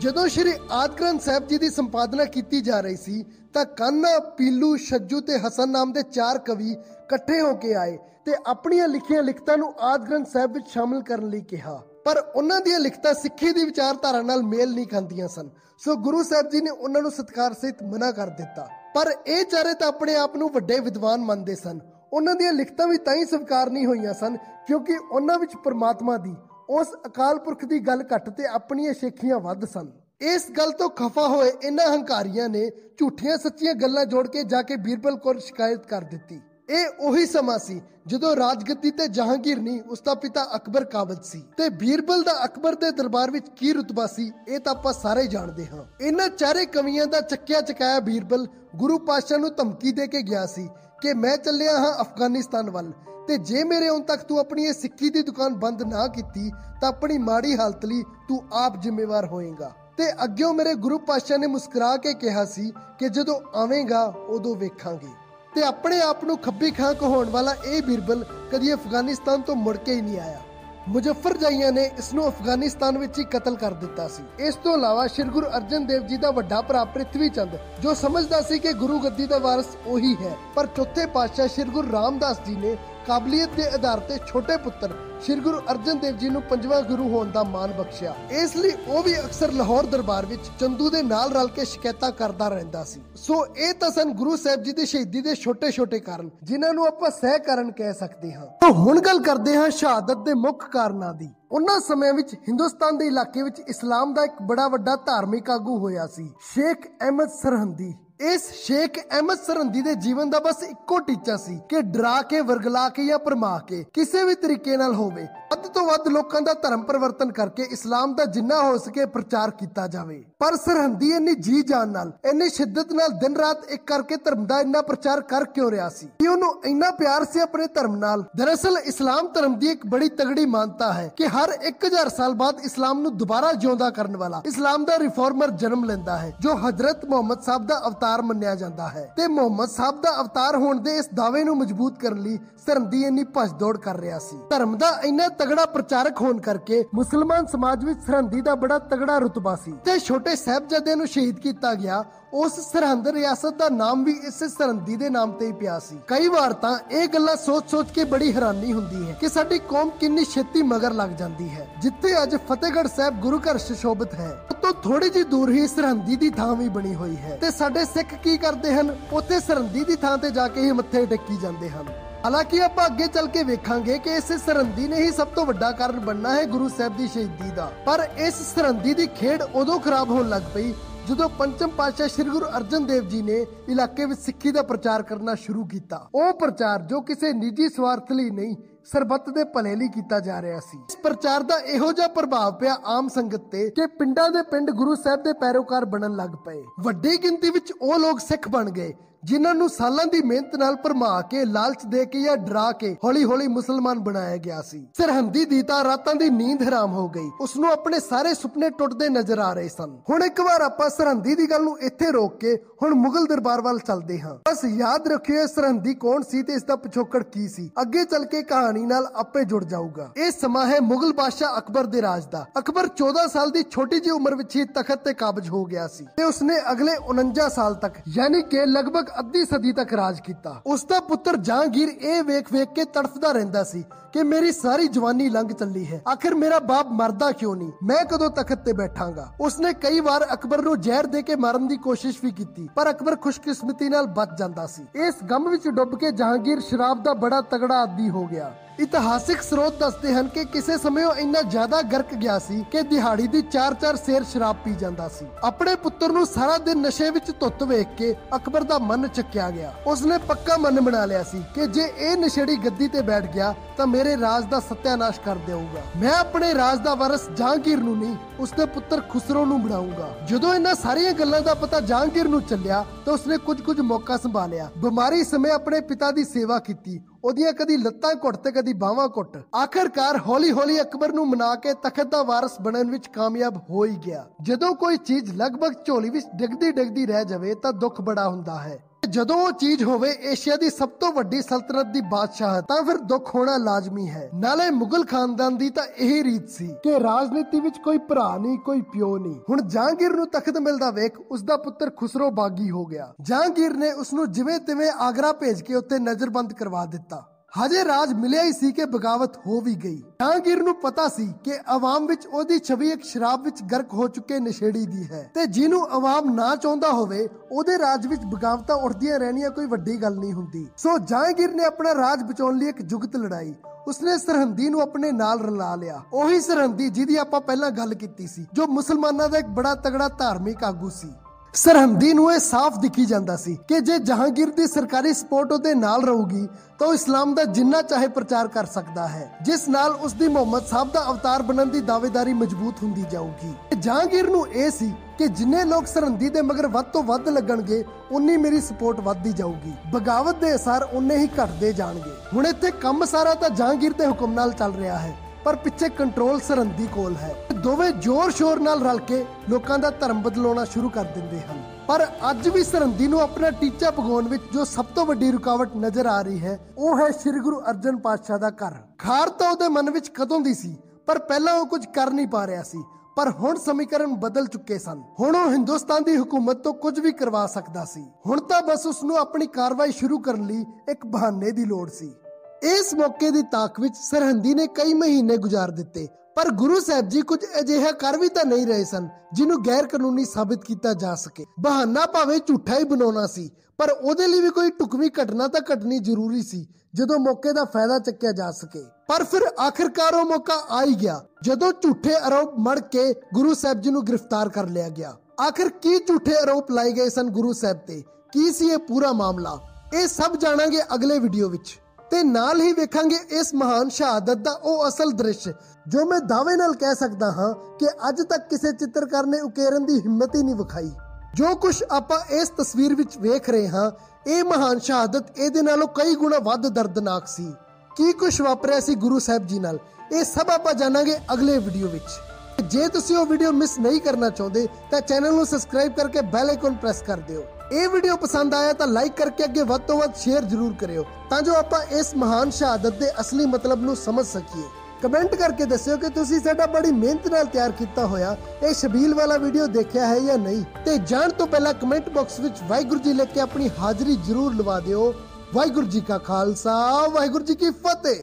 ਜਦੋਂ ਸ਼੍ਰੀ ਆਦਿ ਗ੍ਰੰਥ ਸਾਹਿਬ ਜੀ ਦੀ ਸੰਪਾਦਨਾ ਕੀਤੀ ਜਾ ਰਹੀ ਸੀ, ਤਾਂ ਕਾਨਾ, ਪੀਲੂ, ਛੱਜੂ ਤੇ ਹਸਨ ਨਾਮ ਦੇ ਚਾਰ ਕਵੀ ਇਕੱਠੇ ਹੋ ਕੇ ਆਏ ਤੇ ਆਪਣੀਆਂ ਲਿਖੀਆਂ ਲਿਖਤਾਂ ਨੂੰ ਆਦਿ ਗ੍ਰੰਥ ਸਾਹਿਬ ਵਿੱਚ ਸ਼ਾਮਲ ਕਰਨ ਲਈ ਕਿਹਾ। ਪਰ ਉਹਨਾਂ ਦੀਆਂ ਲਿਖਤਾਂ ਸਿੱਖੀ ਦੀ ਵਿਚਾਰਧਾਰਾ ਨਾਲ ਮੇਲ ਨਹੀਂ ਖਾਂਦੀਆਂ ਸਨ। ਸੋ ਗੁਰੂ ਸਾਹਿਬ ਜੀ ਨੇ ਉਹਨਾਂ ਨੂੰ ਸਤਿਕਾਰ ਸਹਿਤ ਮਨਾ ਕਰ ਦਿੱਤਾ। ਪਰ ਇਹ ਚਾਰੇ ਤਾਂ ਆਪਣੇ ਆਪ ਨੂੰ ਵੱਡੇ ਵਿਦਵਾਨ ਮੰਨਦੇ ਸਨ। ਉਹਨਾਂ ਦੀਆਂ ਲਿਖਤਾਂ ਵੀ ਤਾਂ ਹੀ ਸਵੀਕਾਰ ਨਹੀਂ ਹੋਈਆਂ ਸਨ, ਕਿਉਂਕਿ ਉਹਨਾਂ ਵਿੱਚ ਪ੍ਰਮਾਤਮਾ ਦੀ, ਉਸ ਅਕਾਲ ਪੁਰਖ ਦੀ ਗੱਲ ਘੱਟ ਤੇ ਆਪਣੀਆਂ ਸ਼ੇਖੀਆਂ ਵੱਧ ਸਨ। ਇਸ ਗੱਲ ਤੋਂ ਖਫਾ ਹੋਏ ਇਹਨਾਂ ਹੰਕਾਰੀਆਂ ਨੇ ਝੂਠੀਆਂ ਸੱਚੀਆਂ ਗੱਲਾਂ ਜੋੜ ਕੇ ਜਾ ਕੇ ਬੀਰਬਲ ਕੋਲ ਸ਼ਿਕਾਇਤ ਕਰ ਦਿੱਤੀ। ਇਹ ਉਹੀ ਸਮਾਂ ਸੀ ਜਦੋਂ ਰਾਜਗੱਦੀ ਤੇ ਜਹਾਂਗੀਰ ਨਹੀਂ ਉਸ ਦਾ ਪਿਤਾ ਅਕਬਰ ਕਾਬਜ ਸੀ। ਤੇ ਬੀਰਬਲ ਦਾ ਅਕਬਰ ਦੇ ਦਰਬਾਰ ਵਿੱਚ ਕੀ ਰੁਤਬਾ ਸੀ, ਇਹ ਤਾਂ ਆਪਾਂ ਸਾਰੇ ਜਾਣਦੇ ਹਾਂ। ਇਹਨਾਂ ਚਾਰੇ ਕਵੀਆਂ ਦਾ ਚੱਕਿਆ ਚਕਾਇਆ ਬੀਰਬਲ ਗੁਰੂ ਪਾਤਸ਼ਾਹ ਨੂੰ ਧਮਕੀ ਦੇ ਕੇ ਗਿਆ ਸੀ ਕਿ ਮੈਂ ਚੱਲਿਆ ਹਾਂ ਅਫਗਾਨਿਸਤਾਨ ਵੱਲ ਤੇ ਜੇ ਮੇਰੇ ਹੁਣ ਤੱਕ ਤੂੰ ਆਪਣੀ ਇਹ ਸਿੱਕੀ ਦੀ ਦੁਕਾਨ ਬੰਦ ਨਾ ਕੀਤੀ, ਤਾਂ ਆਪਣੀ ਮਾੜੀ ਹਾਲਤ ਲਈ ਤੂੰ ਆਪ ਜ਼ਿੰਮੇਵਾਰ ਹੋਏਗਾ। ਤੇ ਅੱਗਿਓਂ ਮੇਰੇ ਗੁਰੂ ਪਾਤਸ਼ਾਹ ਨੇ ਮੁਸਕਰਾ ਕੇ ਕਿਹਾ ਸੀ ਕਿ ਜਦੋਂ ਆਵੇਂਗਾ, ਉਦੋਂ ਵੇਖਾਂਗੇ। ਤੇ ਆਪਣੇ ਆਪ ਨੂੰ ਖੱਬੀ ਖਾਂ ਕਹਾਉਣ ਵਾਲਾ ਇਹ ਬਿਰਬਲ ਕਦੀ ਅਫਗਾਨਿਸਤਾਨ ਤੋਂ ਮੁੜ ਕੇ ਹੀ ਨਹੀਂ ਆਇਆ। ਮੁਜ਼ੱਫਰ ਜਾਈਆਂ ਨੇ ਇਸ ਨੂੰ ਅਫਗਾਨਿਸਤਾਨ ਵਿੱਚ ਹੀ ਕਤਲ ਕਰ ਦਿੱਤਾ ਸੀ। ਇਸ ਤੋਂ ਇਲਾਵਾ ਸ੍ਰੀ ਗੁਰੂ ਅਰਜਨ ਦੇਵ ਜੀ ਦਾ ਵੱਡਾ ਭਰਾ ਪ੍ਰਿਥਵੀ ਚੰਦ ਜੋ ਸਮਝਦਾ ਸੀ ਕਿ ਗੁਰੂ ਗੱਦੀ ਦਾ ਵਾਰਸ ਉਹੀ ਹੈ। ਪਰ ਚੌਥੇ ਪਾਤਸ਼ਾਹ ਸ੍ਰੀ ਗੁਰੂ ਰਾਮਦਾਸ ਜੀ ਨੇ ਕਾਬਲੀਅਤ ਦੇ ਆਧਾਰ ਤੇ ਛੋਟੇ ਪੁੱਤਰ ਸ੍ਰੀ ਗੁਰੂ ਅਰਜਨ ਦੇਵ ਜੀ ਨੂੰ ਪੰਜਵਾਂ ਗੁਰੂ ਹੋਣ ਦਾ ਮਾਣ ਬਖਸ਼ਿਆ। ਇਸ ਲਈ ਉਹ ਵੀ ਅਕਸਰ ਲਾਹੌਰ ਦਰਬਾਰ ਵਿੱਚ ਚੰਦੂ ਦੇ ਨਾਲ ਰਲ ਕੇ ਸ਼ਿਕਾਇਤਾਂ ਕਰਦਾ ਰਹਿੰਦਾ ਸੀ। ਸੋ ਇਹ ਤਾਂ ਸਨ ਗੁਰੂ ਸਾਹਿਬ ਜੀ ਦੀ ਸ਼ਹੀਦੀ ਦੇ ਛੋਟੇ-ਛੋਟੇ ਕਾਰਨ, ਜਿਨ੍ਹਾਂ ਨੂੰ ਆਪਾਂ ਸਹਿ ਕਾਰਨ ਕਹਿ ਸਕਦੇ ਹਾਂ। ਤਾਂ ਹੁਣ ਗੱਲ ਕਰਦੇ ਹਾਂ ਸ਼ਹਾਦਤ ਦੇ ਮੁੱਖ ਕਾਰਨਾਂ ਦੀ। ਉਹਨਾਂ ਸਮਿਆਂ ਵਿੱਚ ਹਿੰਦੁਸਤਾਨ ਦੇ ਇਲਾਕੇ ਵਿੱਚ ਇਸਲਾਮ ਦਾ ਇੱਕ ਬੜਾ ਵੱਡਾ ਧਾਰਮਿਕ ਆਗੂ ਹੋਇਆ ਸੀ, ਸ਼ੇਖ ਅਹਿਮਦ ਸਰਹੰਦੀ। ਇਸ ਸ਼ੇਖ ਅਹਿਮਦ ਸਰਹੰਦੀ ਦੇ ਜੀਵਨ ਦਾ ਬਸ ਇੱਕੋ ਟੀਚਾ ਸੀ ਕਿ ਡਰਾ ਕੇ, ਵਰਗਲਾ ਕੇ ਜਾਂ ਪਰਮਾ ਕੇ, ਕਿਸੇ ਵੀ ਤਰੀਕੇ ਨਾਲ ਹੋਵੇ। ਵੱਧ ਤੋਂ ਵੱਧ ਲੋਕਾਂ ਦਾ ਧਰਮ ਪਰਿਵਰਤਨ ਕਰਕੇ ਇਸਲਾਮ ਦਾ ਜਿੰਨਾ ਹੋ ਸਕੇ ਪ੍ਰਚਾਰ ਕੀਤਾ ਜਾਵੇ। ਪਰ ਸਰਹੰਦੀ ਇੰਨੀ ਜੀ ਜਾਨ ਨਾਲ, ਇੰਨੀ ਸ਼ਿੱਦਤ ਨਾਲ ਦਿਨ ਰਾਤ ਇੱਕ ਕਰਕੇ ਧਰਮ ਦਾ ਇੰਨਾ ਪ੍ਰਚਾਰ ਕਰ ਕਿਉਂ ਰਿਹਾ ਸੀ? ਕਿ ਉਹਨੂੰ ਇੰਨਾ ਪਿਆਰ ਸੀ ਆਪਣੇ ਧਰਮ ਨਾਲ? ਦਰਅਸਲ ਇਸਲਾਮ ਧਰਮ ਦੀ ਇੱਕ ਬੜੀ ਤਗੜੀ ਮਾਨਤਾ ਹੈ ਕਿ ਹਰ 1000 ਸਾਲ ਬਾਅਦ ਇਸਲਾਮ ਨੂੰ ਦੁਬਾਰਾ ਜਿਉਂਦਾ ਕਰਨ ਵਾਲਾ, ਇਸਲਾਮ ਦਾ ਰਿਫਾਰਮਰ ਜਨਮ ਲੈਂਦਾ ਹੈ, ਜੋ ਹਜ਼ਰਤ ਮੁਹੰਮਦ ਸਾਹਿਬ ਦਾ ਅਵਤਾਰ ਮੰਨਿਆ ਜਾਂਦਾ ਹੈ। ਤੇ ਮੁਹੰਮਦ ਸਾਹਿਬ ਦਾ ਅਵਤਾਰ ਹੋਣ ਦੇ ਇਸ ਦਾਅਵੇ ਨੂੰ ਮਜ਼ਬੂਤ ਕਰਨ ਲਈ ਸਰਹੰਦੀ ਇੰਨੀ ਭੱਜ ਦੌੜ ਕਰ ਰਿਹਾ ਸੀ। ਧਰਮ ਦਾ ਇੰਨਾ ਤਗੜਾ ਪ੍ਰਚਾਰਕ ਹੋਣ ਕਰਕੇ ਮੁਸਲਮਾਨ ਸਮਾਜ ਵਿੱਚ ਸਰਹੰਦੀ ਦਾ ਬੜਾ ਤਗੜਾ ਰੁਤਬਾ ਸੀ। ਤੇ ਛੋਟੇ ਸਾਹਿਬਜ਼ਾਦਿਆਂ ਨੂੰ ਸ਼ਹੀਦ ਕੀਤਾ ਗਿਆ, ਉਸ ਸਰਹੰਦ ਰਿਆਸਤ ਦਾ ਨਾਮ ਵੀ ਇਸੇ ਸਰਹੰਦੀ ਦੇ ਨਾਮ ਤੇ ਹੀ ਪਿਆ ਸੀ। ਕਈ ਵਾਰ ਤਾਂ ਇਹ ਗੱਲਾਂ ਸੋਚ-ਸੋਚ ਕੇ ਬੜੀ ਹੈਰਾਨੀ ਹੁੰਦੀ ਹੈ ਕਿ ਸਾਡੀ ਕੌਮ ਕਿੰਨੀ ਛੇਤੀ ਮਗਰ ਲੱਗ ਜਾਂਦੀ ਹੈ, ਜਿੱਥੇ ਅੱਜ ਫਤਿਹਗੜ੍ਹ ਸਾਹਿਬ ਗੁਰੂ ਘਰ ਸੁਸ਼ੋਭਿਤ ਹੈ। ਤੋਂ ਥੋੜੀ ਜਿਹੀ ਦੂਰ ਹੀ ਸਰਹੰਦੀ ਦੀ ਥਾਂ ਵੀ ਬਣੀ ਹੋਈ ਹੈ ਤੇ ਸਾਡੇ ਸਿੱਖ ਕੀ ਕਰਦੇ ਹਨ? ਉੱਥੇ ਸਰਹੰਦੀ ਦੀ ਥਾਂ ਤੇ ਜਾ ਕੇ ਹੀ ਮੱਥੇ ਟੇਕੀ ਜਾਂਦੇ ਹਨ। ਹਾਲਾਂਕਿ ਆਪਾਂ ਅੱਗੇ ਚੱਲ ਕੇ ਵੇਖਾਂਗੇ ਕਿ ਇਸੇ ਸਰਹੰਦੀ ਨੇ ਹੀ ਸਭ ਤੋਂ ਵੱਡਾ ਕਾਰਨ ਬਣਨਾ ਹੈ ਗੁਰੂ ਸਾਹਿਬ ਦੀ ਸ਼ਹੀਦੀ ਦਾ। ਪਰ ਇਸ ਸਰਹੰਦੀ ਦੀ ਖੇਡ ਉਦੋਂ ਖਰਾਬ ਹੋਣ ਲੱਗ ਪਈ ਜਦੋਂ ਪੰਚਮ ਪਾਤਸ਼ਾਹ ਸ੍ਰੀ ਗੁਰੂ ਅਰਜਨ ਦੇਵ ਜੀ ਨੇ ਇਲਾਕੇ ਵਿੱਚ ਸਿੱਖੀ ਦਾ ਪ੍ਰਚਾਰ ਕਰਨਾ ਸ਼ੁਰੂ ਕੀਤਾ। ਉਹ ਪ੍ਰਚਾਰ ਜੋ ਕਿਸੇ ਨਿੱਜੀ ਸਵਾਰਥ ਲਈ ਨਹੀਂ, ਸਰਬੱਤ ਦੇ ਭਲੇ ਲਈ ਕੀਤਾ ਜਾ ਰਿਹਾ ਸੀ। ਇਸ ਪ੍ਰਚਾਰ ਦਾ ਇਹੋ ਜਿਹਾ ਪ੍ਰਭਾਵ ਪਿਆ ਆਮ ਸੰਗਤ ਤੇ ਕਿ ਪਿੰਡਾਂ ਦੇ ਪਿੰਡ ਗੁਰੂ ਸਾਹਿਬ ਦੇ ਪੈਰੋਕਾਰ ਬਣਨ ਲੱਗ ਪਏ। ਵੱਡੀ ਗਿਣਤੀ ਵਿੱਚ ਉਹ ਲੋਕ ਸਿੱਖ ਬਣ ਗਏ ਜਿਨ੍ਹਾਂ ਨੂੰ ਸਾਲਾਂ ਦੀ ਮਿਹਨਤ ਨਾਲ ਭਰਮਾ ਕੇ, ਲਾਲਚ ਦੇ ਕੇ ਜਾਂ ਡਰਾ ਕੇ ਹੌਲੀ-ਹੌਲੀ ਮੁਸਲਮਾਨ ਬਣਾਇਆ ਗਿਆ ਸੀ। ਸਰਹੰਦੀ ਦੀ ਤਾਂ ਰਾਤਾਂ ਦੀ ਨੀਂਦ ਹਰਾਮ ਹੋ ਗਈ। ਉਸ ਨੂੰ ਆਪਣੇ ਸਾਰੇ ਸੁਪਨੇ ਟੁੱਟਦੇ ਨਜ਼ਰ ਆ ਰਹੇ ਸਨ। ਹੁਣ ਇੱਕ ਵਾਰ ਆਪਾਂ ਸਰਹੰਦੀ ਦੀ ਗੱਲ ਨੂੰ ਇੱਥੇ ਰੋਕ ਕੇ ਹੁਣ ਮੁਗਲ ਦਰਬਾਰ ਵੱਲ ਚੱਲਦੇ ਹਾਂ। ਬਸ ਯਾਦ ਰੱਖਿਓ, ਸਰਹੰਦੀ ਕੌਣ ਸੀ ਤੇ ਇਸ ਦਾ ਪਿਛੋਕੜ ਕੀ ਸੀ? ਅੱਗੇ ਚੱਲ ਕੇ ਕਹਾਣੀ ਨਾਲ ਆਪੇ ਜੁੜ ਜਾਊਗਾ। ਇਹ ਸਮਾਂ ਹੈ ਮੁਗਲ ਬਾਦਸ਼ਾਹ ਅਕਬਰ ਦੇ ਰਾਜ ਦਾ। ਅਕਬਰ 14 ਸਾਲ ਦੀ ਛੋਟੀ ਜਿਹੀ ਉਮਰ ਵਿੱਚ ਹੀ ਤਖਤ ਤੇ ਕਾਬਜ ਹੋ ਗਿਆ ਸੀ। ਤੇ ਉਸਨੇ ਅਗਲੇ 49 ਸਾਲ ਤੱਕ, ਯਾਨੀ ਕਿ ਲਗਭਗ ਅੱਧੀ ਸਦੀ ਤੱਕ ਰਾਜ ਕੀਤਾ। ਉਸ ਦਾ ਪੁੱਤਰ ਜਹਾਂਗੀਰ ਇਹ ਵੇਖ-ਵੇਖ ਕੇ ਤੜਫਦਾ ਰਹਿੰਦਾ ਸੀ ਕਿ ਮੇਰੀ ਸਾਰੀ ਜਵਾਨੀ ਲੰਘ ਚੱਲੀ ਹੈ। ਆਖਿਰ ਮੇਰਾ ਬਾਪ ਮਰਦਾ ਕਿਉਂ ਨਹੀਂ? ਮੈਂ ਕਦੋਂ ਤਖਤ ਤੇ ਬੈਠਾਂਗਾ? ਉਸਨੇ ਕਈ ਵਾਰ ਅਕਬਰ ਨੂੰ ਜ਼ਹਿਰ ਦੇ ਕੇ ਮਾਰਨ ਦੀ ਕੋਸ਼ਿਸ਼ ਵੀ ਕੀਤੀ, ਪਰ ਅਕਬਰ ਖੁਸ਼ਕਿਸਮਤੀ ਨਾਲ ਬਚ ਜਾਂਦਾ ਸੀ। ਇਸ ਗਮ ਵਿੱਚ ਡੁੱਬ ਕੇ ਜਹਾਂਗੀਰ ਸ਼ਰਾਬ ਦਾ ਬੜਾ ਤਗੜਾ ਆਦੀ ਹੋ ਗਿਆ। ਇਤਿਹਾਸਿਕ ਸਰੋਤ ਦੱਸਦੇ ਹਨ ਕਿ ਕਿਸੇ ਸਮੇਂ ਉਹ ਇੰਨਾ ਜ਼ਿਆਦਾ ਗਰਕ ਗਿਆ ਸੀ ਕਿ ਦਿਹਾੜੀ ਦੀ 4-4 ਸੇਰ ਸ਼ਰਾਬ ਪੀ ਜਾਂਦਾ ਸੀ। ਆਪਣੇ ਪੁੱਤਰ ਨੂੰ ਸਾਰਾ ਦਿਨ ਨਸ਼ੇ ਵਿੱਚ ਧੁੱਤ ਵੇਖ ਕੇ ਅਕਬਰ ਦਾ ਮਨ ਚੱਕਿਆ ਗਿਆ। ਉਸਨੇ ਪੱਕਾ ਮਨ ਬਣਾ ਲਿਆ ਸੀ ਕਿ ਜੇ ਇਹ ਨਸ਼ੇੜੀ ਗੱਦੀ ਤੇ ਬੈਠ ਗਿਆ ਤਾਂ ਮੇਰੇ ਰਾਜ ਦਾ ਸਤਿਆਨਾਸ਼ ਕਰ ਦੇਊਗਾ। ਮੈਂ ਆਪਣੇ ਰਾਜ ਦਾ ਵਾਰਸ ਜਹਾਂਗੀਰ ਨੂੰ ਨਹੀਂ, ਉਸਦੇ ਪੁੱਤਰ ਖੁਸਰੋ ਨੂੰ ਬਣਾਉਂਗਾ ਜਦੋਂ ਇਹਨਾਂ ਸਾਰੀਆਂ ਗੱਲਾਂ ਦਾ ਪਤਾ ਜਹਾਂਗੀਰ ਨੂੰ ਚੱਲਿਆ, ਤਾਂ ਉਸਨੇ ਕੁਝ ਕੁਝ ਮੌਕਾ ਸੰਭਾਲਿਆ। ਬਿਮਾਰੀ ਸਮੇਂ ਆਪਣੇ ਪਿਤਾ ਦੀ ਸੇਵਾ ਕੀਤੀ। ਉਹਦੀਆਂ ਕਦੀ ਲੱਤਾਂ ਘੁੱਟ ਤੇ ਕਦੀ ਬਾਹਾਂ ਘੁੱਟ। ਆਖਰਕਾਰ ਹੌਲੀ-ਹੌਲੀ ਅਕਬਰ ਨੂੰ ਮਨਾ ਕੇ ਤਖਤ ਦਾ ਵਾਰਸ ਬਣਨ ਵਿੱਚ ਕਾਮਯਾਬ ਹੋ ਹੀ ਗਿਆ। ਜਦੋਂ ਕੋਈ ਚੀਜ਼ ਲਗਭਗ ਝੋਲੀ ਵਿੱਚ ਡਿੱਗਦੀ ਡਿੱਗਦੀ ਰਹਿ ਜਾਵੇ, ਤਾਂ ਦੁੱਖ ਬੜਾ ਹੁੰਦਾ ਹੈ। ਜਦੋਂ ਉਹ ਚੀਜ਼ ਹੋਵੇ, ਏਸ਼ੀਆ ਦੀ ਸਭ ਤੋਂ ਵੱਡੀ ਸਲਤਨਤ ਦੀ ਬਾਦਸ਼ਾਹ, ਤਾਂ ਫਿਰ ਦੁੱਖ ਹੋਣਾ ਲਾਜ਼ਮੀ ਹੈ। ਨਾਲੇ ਮੁਗਲ ਖਾਨਦਾਨ ਦੀ ਤਾਂ ਇਹ ਰੀਤ ਸੀ ਕਿ ਰਾਜਨੀਤੀ ਵਿੱਚ ਕੋਈ ਭਰਾ ਨਹੀਂ, ਕੋਈ ਪਿਓ ਨਹੀਂ। ਹੁਣ ਜਹਾਂਗੀਰ ਨੂੰ ਤਖਤ ਮਿਲਦਾ ਵੇਖ ਉਸ ਦਾ ਪੁੱਤਰ ਖੁਸਰੋ ਬਾਗੀ ਹੋ ਗਿਆ। ਜਹਾਂਗੀਰ ਨੇ ਉਸ ਨੂੰ ਜਿਵੇਂ ਤਿਵੇਂ ਆਗਰਾ ਭੇਜ ਕੇ ਉੱਤੇ ਨਜ਼ਰਬੰਦ ਕਰਵਾ ਦਿੱਤਾ। ਹਜੇ ਰਾਜ ਮਿਲਿਆ ਹੀ ਸੀ ਕਿ ਬਗਾਵਤ ਹੋ ਵੀ ਗਈ। ਜਹਾਂਗੀਰ ਨੂੰ ਪਤਾ ਸੀ ਕਿ ਆਵਾਮ ਵਿੱਚ ਉਹਦੀ ਛਵੀ ਇੱਕ ਸ਼ਰਾਬ ਵਿੱਚ ਗਰਕ ਹੋ ਚੁੱਕੇ ਨਸ਼ੇੜੀ ਦੀ ਹੈ। ਤੇ ਜਿਹਨੂੰ ਆਵਾਮ ਨਾ ਚਾਹੁੰਦਾ ਹੋਵੇ, ਉਹਦੇ ਰਾਜ ਵਿੱਚ ਬਗਾਵਤਾਂ ਉੱਠਦੀਆਂ ਰਹਿਣੀਆਂ ਕੋਈ ਵੱਡੀ ਗੱਲ ਨਹੀਂ ਹੁੰਦੀ। ਸੋ ਜਹਾਂਗੀਰ ਨੇ ਆਪਣਾ ਰਾਜ ਬਚਾਉਣ ਲਈ ਇੱਕ ਜੁਗਤ ਲੜਾਈ। ਉਸਨੇ ਸਰਹੰਦੀ ਨੂੰ ਆਪਣੇ ਨਾਲ ਰਲਾ ਲਿਆ। ਉਹੀ ਸਰਹੰਦੀ ਜਿਹਦੀ ਆਪਾਂ ਪਹਿਲਾਂ ਗੱਲ ਕੀਤੀ ਸੀ, ਜੋ ਮੁਸਲਮਾਨਾਂ ਦਾ ਇੱਕ ਬੜਾ ਤਗੜਾ ਧਾਰਮਿਕ ਆਗੂ ਸੀ। ਸਰਹੰਦੀ ਨੂੰ ਇਹ ਸਾਫ਼ ਦਿਖੀ ਜਾਂਦਾ ਸੀ ਕਿ ਜੇ ਜਹਾਂਗੀਰ ਦੀ ਸਰਕਾਰੀ ਸਪੋਰਟ ਉਹਦੇ ਨਾਲ ਰਹੂਗੀ, ਤਾਂ ਉਹ ਇਸਲਾਮ ਦਾ ਜਿੰਨਾ ਚਾਹੇ ਪ੍ਰਚਾਰ ਕਰ ਸਕਦਾ ਹੈ, ਜਿਸ ਨਾਲ ਉਸ ਦੀ ਮੁਹੰਮਦ ਸਾਹਿਬ ਦਾ ਅਵਤਾਰ ਬਣਨ ਦੀ ਦਾਅਵੇਦਾਰੀ ਮਜ਼ਬੂਤ ਹੁੰਦੀ ਜਾਊਗੀ। ਜਹਾਂਗੀਰ ਨੂੰ ਇਹ ਸੀ ਕਿ ਜਿੰਨੇ ਲੋਕ ਸਰਹੰਦੀ ਦੇ ਮਗਰ ਵੱਧ ਤੋਂ ਵੱਧ ਲੱਗਣਗੇ, ਉਨੀ ਮੇਰੀ ਸਪੋਰਟ ਵੱਧਦੀ ਜਾਊਗੀ। ਬਗਾਵਤ ਦੇ ਅਸਰ ਉਨੇ ਹੀ ਘਟਦੇ ਜਾਣਗੇ। ਹੁਣ ਇੱਥੇ ਕੰਮ ਸਾਰਾ ਤਾਂ ਜਹਾਂਗੀਰ ਦੇ ਹੁਕਮ ਨਾਲ ਚੱਲ ਰਿਹਾ ਹੈ। ਪਰ ਪਿੱਛੇ ਕੰਟਰੋਲ ਸਰਹੰਦੀ ਕੋਲ ਹੈ। ਦੋਵੇਂ ਜ਼ੋਰ-ਸ਼ੋਰ ਨਾਲ ਰਲ ਕੇ ਲੋਕਾਂ ਦਾ ਧਰਮ ਬਦਲਾਉਣਾ ਸ਼ੁਰੂ ਕਰ ਦਿੰਦੇ ਹਨ। ਪਰ ਅੱਜ ਵੀ ਸਰਹੰਦੀ ਨੂੰ ਆਪਣਾ ਟੀਚਾ ਪਗਾਉਣ ਵਿੱਚ ਜੋ ਸਭ ਤੋਂ ਵੱਡੀ ਰੁਕਾਵਟ ਨਜ਼ਰ ਆ ਰਹੀ ਹੈ, ਉਹ ਹੈ ਸ੍ਰੀ ਗੁਰੂ ਅਰਜਨ ਪਾਤਸ਼ਾਹ ਦਾ ਘਰ। ਖਾਰ ਤਾਂ ਉਹਦੇ ਮਨ ਵਿੱਚ ਕਦੋਂ ਦੀ ਸੀ, ਪਰ ਪਹਿਲਾਂ ਉਹ ਕੁਝ ਕਰ ਨਹੀਂ ਪਾ ਰਿਹਾ ਸੀ, ਪਰ ਹੁਣ ਸਮੀਕਰਨ ਬਦਲ ਚੁੱਕੇ ਸਨ। ਹੁਣ ਉਹ ਹਿੰਦੁਸਤਾਨ ਦੀ ਹਕੂਮਤ ਤੋਂ ਕੁਝ ਵੀ ਕਰਵਾ ਸਕਦਾ ਸੀ। ਹੁਣ ਤਾਂ ਬਸ ਉਸ ਨੂੰ ਆਪਣੀ ਕਾਰਵਾਈ ਸ਼ੁਰੂ ਕਰਨ ਲਈ ਇੱਕ ਬਹਾਨੇ ਦੀ ਲੋੜ ਸੀ। ਇਸ ਮੌਕੇ ਦੀ ਤਾਕ ਵਿੱਚ ਸਰਹੰਦੀ ਨੇ ਕਈ ਮਹੀਨੇ ਗੁਜ਼ਾਰ ਦਿੱਤੇ। ਪਰ ਗੁਰੂ ਸਾਹਿਬ ਜੀ ਕੁਝ ਅਜਿਹਾ ਕਰ ਵੀ ਤਾਂ ਨਹੀਂ ਰਹੇ ਸਨ, ਜਿਹਨੂੰ ਗੈਰ ਕਾਨੂੰਨੀ ਸਾਬਿਤ ਕੀਤਾ ਜਾ ਸਕੇ। ਬਹਾਨਾ ਭਾਵੇਂ ਝੂਠਾ ਹੀ ਬਣਾਉਣਾ ਸੀ, ਪਰ ਉਹਦੇ ਲਈ ਵੀ ਕੋਈ ਟੁਕਵੀਂ ਘਟਨਾ ਤਾਂ ਘਟਣੀ ਜ਼ਰੂਰੀ ਸੀ, ਜਦੋਂ ਮੌਕੇ ਦਾ ਫਾਇਦਾ ਚੱਕਿਆ ਜਾ ਸਕੇ। ਪਰ ਫਿਰ ਆਖਿਰਕਾਰ ਉਹ ਮੌਕਾ ਆ ਹੀ ਗਿਆ, ਜਦੋਂ ਝੂਠੇ ਆਰੋਪ ਮੜ ਕੇ ਗੁਰੂ ਸਾਹਿਬ ਜੀ ਨੂੰ ਗ੍ਰਿਫਤਾਰ ਕਰ ਲਿਆ ਗਿਆ। ਆਖਿਰ ਕੀ ਝੂਠੇ ਆਰੋਪ ਲਾਏ ਗਏ ਸਨ ਗੁਰੂ ਸਾਹਿਬ ਤੇ? ਕੀ ਸੀ ਇਹ ਪੂਰਾ ਮਾਮਲਾ? ਇਹ ਸਭ ਜਾਣਾਂਗੇ ਅਗਲੇ ਵੀਡੀਓ ਵਿੱਚ। ਤੇ ਨਾਲ ਹੀ ਵੇਖਾਂਗੇ ਇਸ ਮਹਾਨ ਸ਼ਹਾਦਤ ਦਾ ਉਹ ਅਸਲ ਦ੍ਰਿਸ਼, ਜੋ ਮੈਂ ਦਾਅਵੇ ਨਾਲ ਕਹਿ ਸਕਦਾ ਹਾਂ ਕਿ ਅੱਜ ਤੱਕ ਕਿਸੇ ਚਿੱਤਰਕਾਰ ਨੇ ਉਕੇਰਨ ਦੀ ਹਿੰਮਤ ਹੀ ਨਹੀਂ ਵਿਖਾਈ। ਜੋ ਕੁਝ ਆਪਾਂ ਇਸ ਤਸਵੀਰ ਵਿੱਚ ਵੇਖ ਰਹੇ ਹਾਂ, ਇਹ ਮਹਾਨ ਸ਼ਹਾਦਤ ਇਹਦੇ ਨਾਲੋਂ ਕਈ ਗੁਣਾ ਵੱਧ ਦਰਦਨਾਕ ਸੀ। ਕੀ ਕੁਝ ਵਾਪਰਿਆ ਸੀ ਗੁਰੂ ਸਾਹਿਬ ਜੀ ਨਾਲ? ਇਹ ਸਭ ਆਪਾਂ ਜਾਣਾਂਗੇ ਅਗਲੇ ਵੀਡੀਓ ਵਿੱਚ। ਜੇ ਤੁਸੀਂ ਉਹ ਵੀਡੀਓ ਮਿਸ ਨਹੀਂ ਕਰਨਾ ਚਾਹੁੰਦੇ, ਤਾਂ ਚੈਨਲ ਨੂੰ ਸਬਸਕ੍ਰਾਈਬ ਕਰਕੇ ਬੈਲ ਆਈਕਨ ਪ੍ਰੈਸ ਕਰ ਦਿਓ। ਇਹ ਵੀਡੀਓ ਪਸੰਦ ਆਇਆ ਤਾਂ ਲਾਈਕ ਕਰਕੇ ਅੱਗੇ ਵੱਧ ਤੋਂ ਵੱਧ ਸ਼ੇਅਰ ਜ਼ਰੂਰ ਕਰਿਓ, ਤਾਂ ਜੋ ਆਪਾਂ ਇਸ ਮਹਾਨ ਸ਼ਹਾਦਤ ਦੇ ਅਸਲੀ ਮਤਲਬ ਨੂੰ ਸਮਝ ਸਕੀਏ। ਕਮੈਂਟ ਕਰਕੇ ਦੱਸਿਓ ਕਿ ਤੁਸੀਂ ਸਾਡਾ ਬੜੀ ਮਿਹਨਤ ਨਾਲ ਤਿਆਰ ਕੀਤਾ ਹੋਇਆ ਇਹ ਸ਼ਬੀਲ ਵਾਲਾ ਵੀਡੀਓ ਦੇਖਿਆ ਹੈ ਜਾਂ ਨਹੀਂ। ਤੇ ਜਾਣ ਤੋਂ ਪਹਿਲਾਂ ਕਮੈਂਟ ਬਾਕਸ ਵਿੱਚ ਵਾਹਿਗੁਰੂ ਜੀ ਲਿਖ ਕੇ ਆਪਣੀ ਹਾਜ਼ਰੀ ਜ਼ਰੂਰ ਲਵਾ ਦਿਓ। ਵਾਹਿਗੁਰੂ ਜੀ ਕਾ ਖਾਲਸਾ, ਵਾਹਿਗੁਰੂ ਜੀ ਕੀ ਫਤਿਹ।